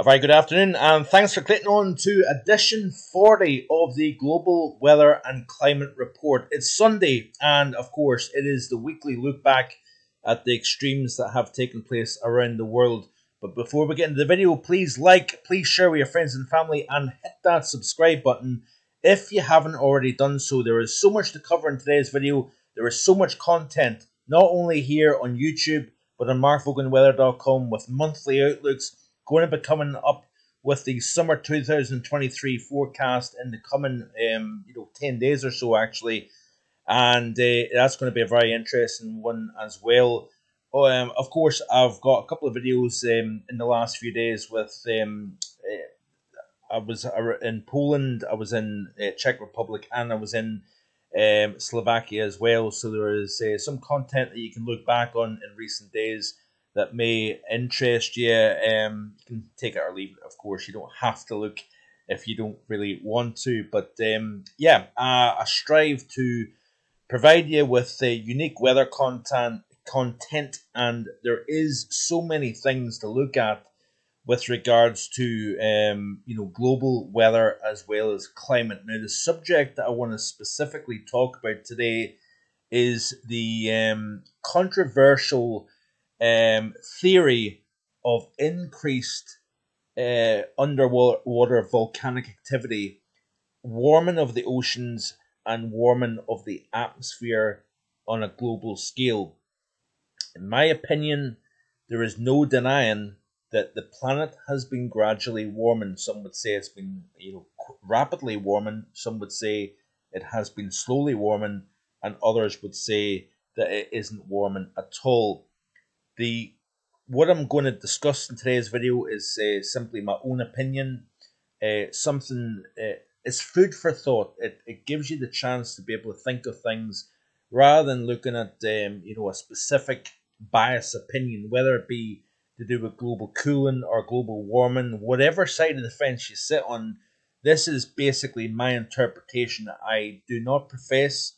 A very good afternoon, and thanks for clicking on to edition 40 of the Global Weather and Climate Report. It's Sunday, and of course, it is the weekly look back at the extremes that have taken place around the world. But before we get into the video, please like, please share with your friends and family, and hit that subscribe button if you haven't already done so. There is so much to cover in today's video. There is so much content, not only here on YouTube, but on markvoganweather.com with monthly outlooks going to be coming up with the summer 2023 forecast in the coming um, you know 10 days or so actually. And uh, that's going to be a very interesting one as well. Um, of course i've got a couple of videos um, in the last few days with um, uh, i was in poland i was in uh, czech republic and i was in um, slovakia as well. So there is uh, some content that you can look back on in recent days that may interest you. Um, you can take it or leave it, of course. You don't have to look if you don't really want to. But um, yeah, uh, I strive to provide you with the unique weather content, content, and there is so many things to look at with regards to um, you know global weather as well as climate. Now, the subject that I want to specifically talk about today is the um, controversial um, theory of increased uh, underwater volcanic activity, warming of the oceans, and warming of the atmosphere on a global scale. In my opinion, there is no denying that the planet has been gradually warming. Some would say it's been you know rapidly warming. Some would say it has been slowly warming, and others would say that it isn't warming at all. The what I'm going to discuss in today's video is uh, simply my own opinion. Uh, something uh, it's food for thought. It it gives you the chance to be able to think of things rather than looking at um, you know a specific bias opinion, whether it be to do with global cooling or global warming, whatever side of the fence you sit on. This is basically my interpretation. I do not profess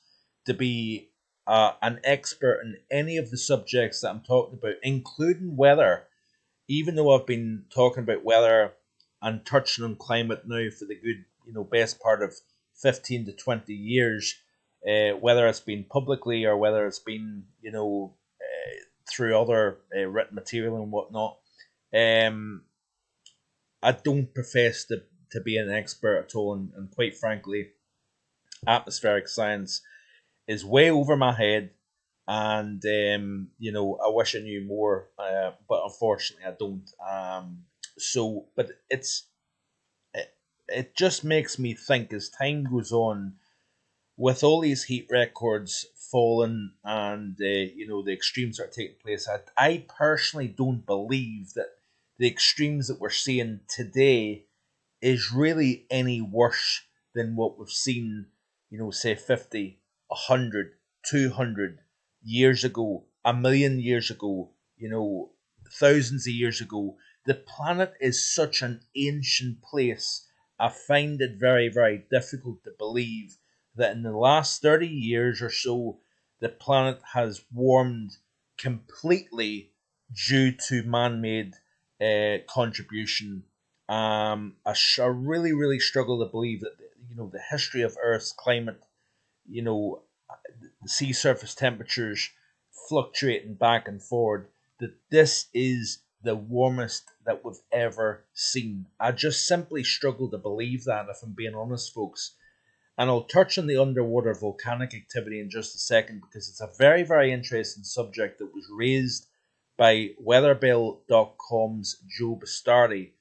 to be uh, an expert in any of the subjects that I'm talking about, including weather. Even though I've been talking about weather and touching on climate now for the good, you know, best part of 15 to 20 years, uh, whether it's been publicly or whether it's been, you know, uh, through other uh, written material and whatnot, um, I don't profess to, to be an expert at all. And, and quite frankly, atmospheric science is way over my head, and um, you know I wish I knew more, uh, but unfortunately I don't. Um, so, but it's it, it just makes me think as time goes on, with all these heat records falling and uh, you know the extremes that are taking place. I, I personally don't believe that the extremes that we're seeing today is really any worse than what we've seen, you know, say 50, 100, 200 years ago, a million years ago, you know, thousands of years ago. The planet is such an ancient place. I find it very, very difficult to believe that in the last 30 years or so, the planet has warmed completely due to man made uh, contribution. Um, I, sh- I really, really struggle to believe that, you know, the history of Earth's climate you know, the sea surface temperatures fluctuating back and forward, that this is the warmest that we've ever seen. I just simply struggle to believe that, if I'm being honest, folks. And I'll touch on the underwater volcanic activity in just a second because it's a very, very interesting subject that was raised by weatherbell.com's Joe Bastardi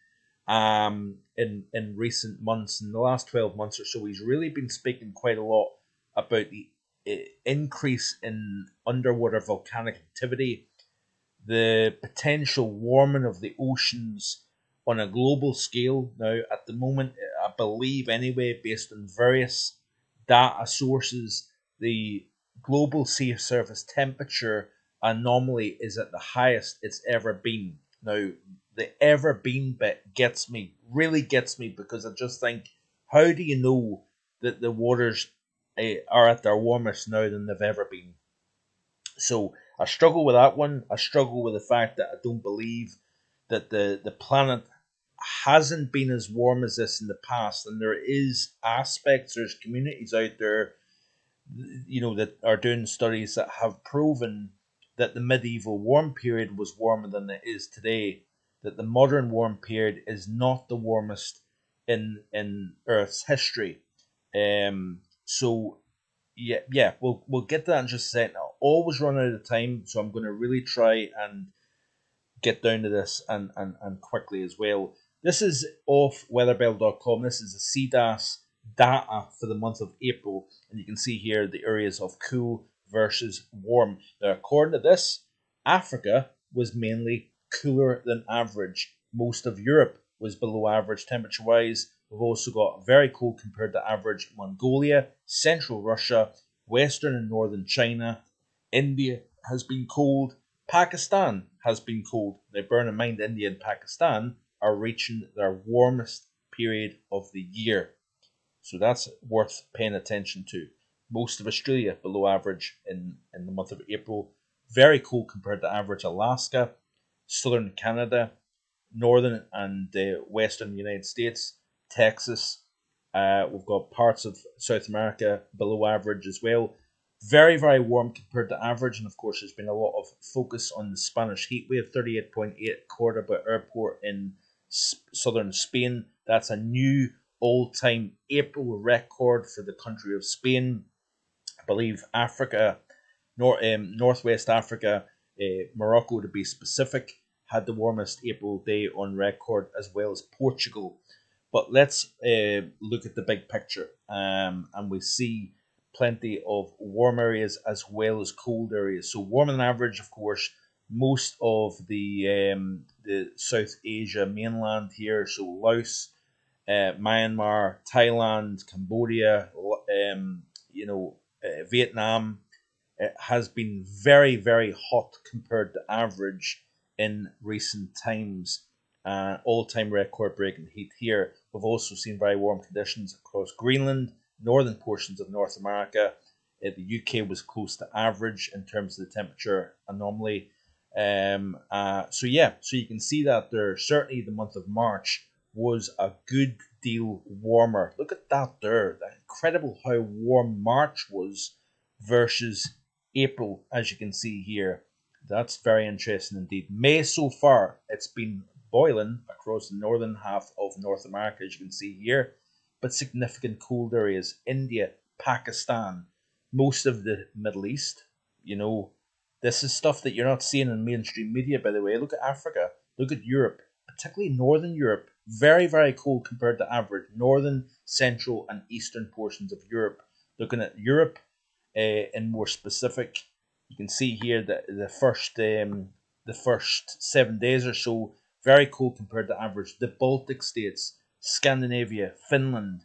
um, in, in recent months. In the last 12 months or so, he's really been speaking quite a lot about the eh, increase in underwater volcanic activity, the potential warming of the oceans on a global scale. Now, at the moment, I believe, anyway, based on various data sources, the global sea surface temperature anomaly is at the highest it's ever been. Now, the ever been bit gets me, really gets me, because I just think, how do you know that the waters are at their warmest now than they've ever been. So I struggle with that one. I struggle with the fact that I don't believe that the, the planet hasn't been as warm as this in the past, and there is aspects, there's communities out there, you know, that are doing studies that have proven that the medieval warm period was warmer than it is today. That the modern warm period is not the warmest in in Earth's history. Um, so yeah, yeah, we'll we'll get to that in just a second. I'll always run out of time, so I'm going to really try and get down to this and, and, and quickly as well. This is off weatherbell.com. This is the CDAS data for the month of April, and you can see here the areas of cool versus warm. Now, according to this, Africa was mainly cooler than average. Most of Europe was below average temperature wise. We've also got very cold compared to average Mongolia, central Russia, western and northern China. India has been cold. Pakistan has been cold. Now, bear in mind, India and Pakistan are reaching their warmest period of the year. So that's worth paying attention to. Most of Australia below average in, in the month of April. Very cold compared to average Alaska, southern Canada, northern and uh, western United States, Texas. Uh, we've got parts of South America below average as well. Very, very warm compared to average, and of course, there's been a lot of focus on the Spanish heat wave. 38.8 Cordoba Airport in southern Spain. That's a new all-time April record for the country of Spain. I believe Africa, nor, um, Northwest Africa, uh, Morocco to be specific, had the warmest April day on record, as well as Portugal. But let's uh, look at the big picture, um, and we see plenty of warm areas as well as cold areas. So warm on average, of course, most of the um, the South Asia mainland here, so Laos, uh, Myanmar, Thailand, Cambodia, um, you know, uh, Vietnam, it has been very very hot compared to average in recent times. Uh, all-time record-breaking heat here. We've also seen very warm conditions across Greenland, northern portions of North America. Uh, the UK was close to average in terms of the temperature anomaly. Um, uh, so yeah, so you can see that there certainly the month of March was a good deal warmer. Look at that there. That incredible how warm March was versus April, as you can see here. That's very interesting indeed. May so far, it's been boiling across the northern half of North America, as you can see here, but significant cold areas India, Pakistan, most of the Middle East. You know, this is stuff that you're not seeing in mainstream media, by the way. Look at Africa, look at Europe, particularly Northern Europe. Very, very cold compared to average. Northern, Central, and Eastern portions of Europe. Looking at Europe uh, in more specific, you can see here that the first um, the first seven days or so very cold compared to average. The Baltic states, Scandinavia, Finland,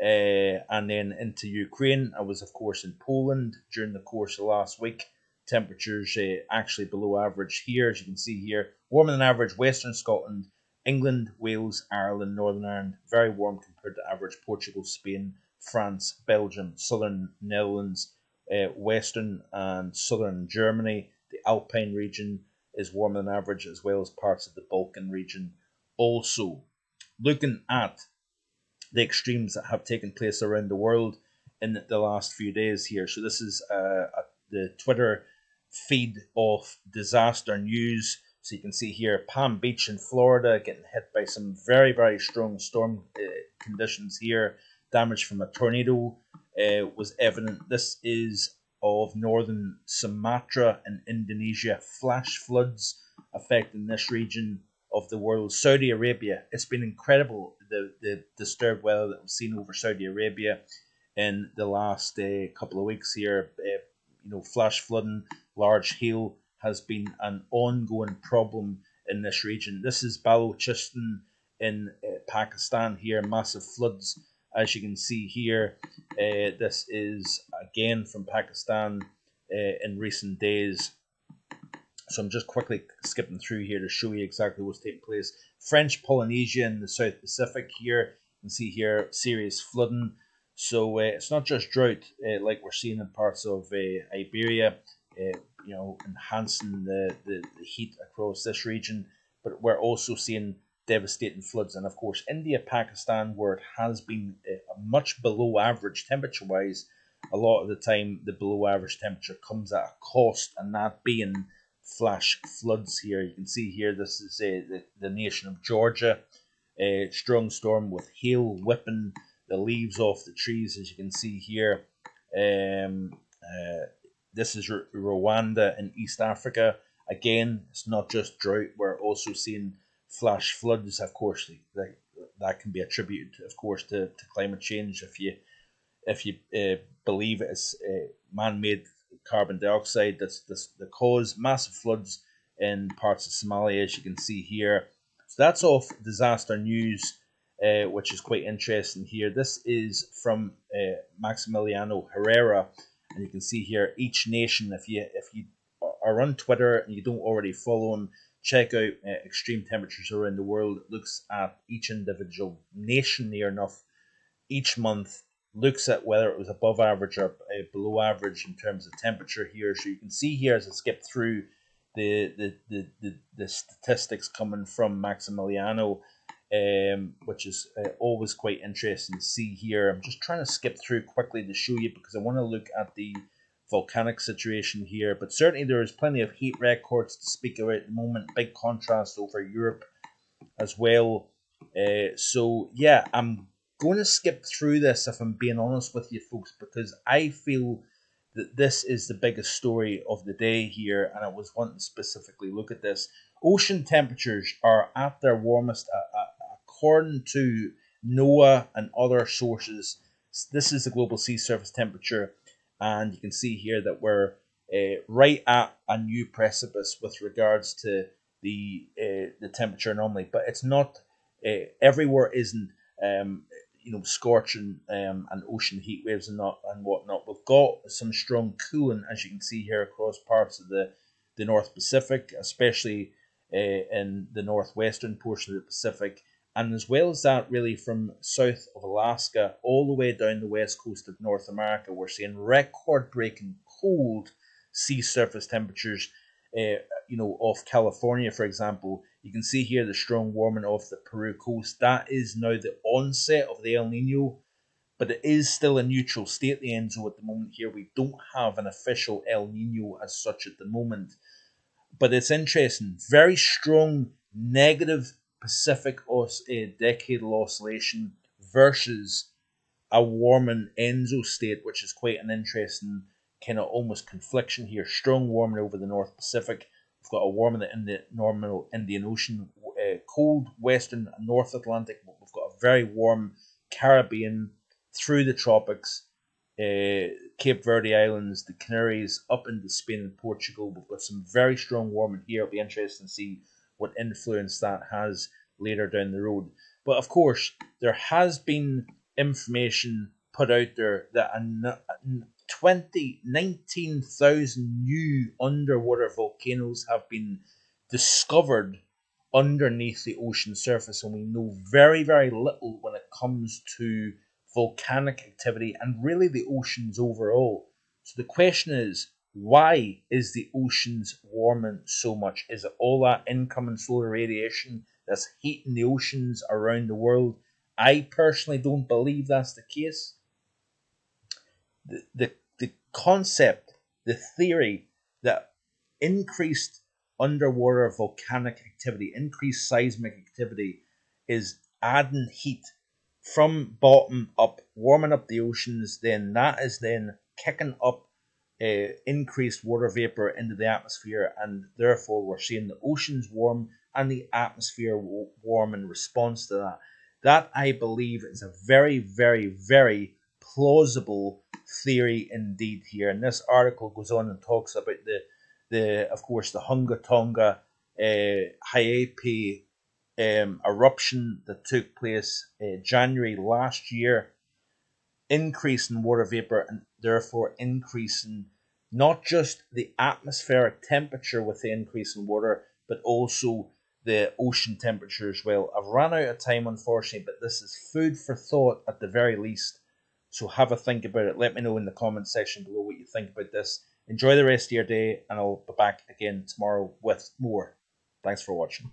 uh, and then into Ukraine. I was, of course, in Poland during the course of last week. Temperatures uh, actually below average here, as you can see here. Warmer than average, Western Scotland, England, Wales, Ireland, Northern Ireland. Very warm compared to average. Portugal, Spain, France, Belgium, Southern Netherlands, uh, Western and Southern Germany, the Alpine region, is warmer than average, as well as parts of the Balkan region. Also, looking at the extremes that have taken place around the world in the last few days here. So, this is uh, the Twitter feed of disaster news. So, you can see here Palm Beach in Florida getting hit by some very, very strong storm uh, conditions here. Damage from a tornado uh, was evident. This is of northern Sumatra and Indonesia, flash floods affecting this region of the world. Saudi Arabia, it's been incredible the, the disturbed weather that we've seen over Saudi Arabia in the last uh, couple of weeks here. Uh, you know, flash flooding, large hail has been an ongoing problem in this region. This is Balochistan in uh, Pakistan here, massive floods as you can see here, uh, this is again from Pakistan uh, in recent days. So I'm just quickly skipping through here to show you exactly what's taking place. French Polynesia in the South Pacific here. You can see here serious flooding. So uh, it's not just drought uh, like we're seeing in parts of uh, Iberia, uh, you know, enhancing the, the, the heat across this region, but we're also seeing devastating floods. And of course, India, Pakistan, where it has been uh, much below average temperature wise, a lot of the time the below average temperature comes at a cost, and that being flash floods here. You can see here this is uh, the, the nation of Georgia. A strong storm with hail whipping the leaves off the trees, as you can see here. Um, uh, this is R- Rwanda in East Africa. Again, it's not just drought. We're also seeing flash floods. Of course, that, that can be attributed, of course, to, to climate change. If you if you uh, believe it's uh, man-made carbon dioxide that's, that's that cause massive floods in parts of Somalia, as you can see here. So that's off disaster news, uh, which is quite interesting here. This is from uh, Maximiliano Herrera, and you can see here each nation. If you if you are on Twitter and you don't already follow him, check out uh, extreme temperatures around the world. It looks at each individual nation near enough each month looks at whether it was above average or below average in terms of temperature here. So you can see here as I skip through the the, the, the, the statistics coming from Maximiliano, um, which is uh, always quite interesting to see here. I'm just trying to skip through quickly to show you because I want to look at the volcanic situation here. But certainly there is plenty of heat records to speak about at the moment. Big contrast over Europe as well. Uh, so yeah, I'm going to skip through this if I'm being honest with you folks because I feel that this is the biggest story of the day here and I was wanting to specifically look at this. Ocean temperatures are at their warmest uh, uh, according to NOAA and other sources. This is the global sea surface temperature and you can see here that we're uh, right at a new precipice with regards to the uh, the temperature anomaly, but it's not uh, everywhere isn't um, you know, scorching um, and ocean heat waves and not and whatnot. We've got some strong cooling, as you can see here, across parts of the the North Pacific, especially uh, in the northwestern portion of the Pacific, and as well as that, really from south of Alaska all the way down the west coast of North America, we're seeing record-breaking cold sea surface temperatures. Uh, you know, off California, for example, you can see here the strong warming off the Peru coast. That is now the onset of the El Nino, but it is still a neutral state, the ENSO, at the moment here. We don't have an official El Nino as such at the moment. But it's interesting. Very strong negative Pacific os- uh, decadal oscillation versus a warming ENSO state, which is quite an interesting kind of almost confliction here. Strong warming over the North Pacific We've got a warm in the normal Indian Ocean, uh, cold Western North Atlantic. We've got a very warm Caribbean through the tropics, uh, Cape Verde Islands, the Canaries, up into Spain and Portugal. We've got some very strong warming here. It'll be interesting to see what influence that has later down the road. But of course, there has been information put out there that a, 20, 19,000 new underwater volcanoes have been discovered underneath the ocean surface, and we know very, very little when it comes to volcanic activity and really the oceans overall. So the question is, why is the oceans warming so much? Is it all that incoming solar radiation that's heating the oceans around the world? I personally don't believe that's the case the, the, the concept, the theory that increased underwater volcanic activity, increased seismic activity is adding heat from bottom up, warming up the oceans, then that is then kicking up uh, increased water vapor into the atmosphere, and therefore we're seeing the oceans warm and the atmosphere warm in response to that. That I believe is a very, very, very plausible theory indeed here. And this article goes on and talks about the, the of course, the Hunga Tonga uh, Ha'apai um, eruption that took place uh, January last year, increase in water vapor and therefore increasing not just the atmospheric temperature with the increase in water, but also the ocean temperature as well. I've run out of time, unfortunately, but this is food for thought at the very least. So have a think about it. Let me know in the comment section below what you think about this. Enjoy the rest of your day, and I'll be back again tomorrow with more. Thanks for watching.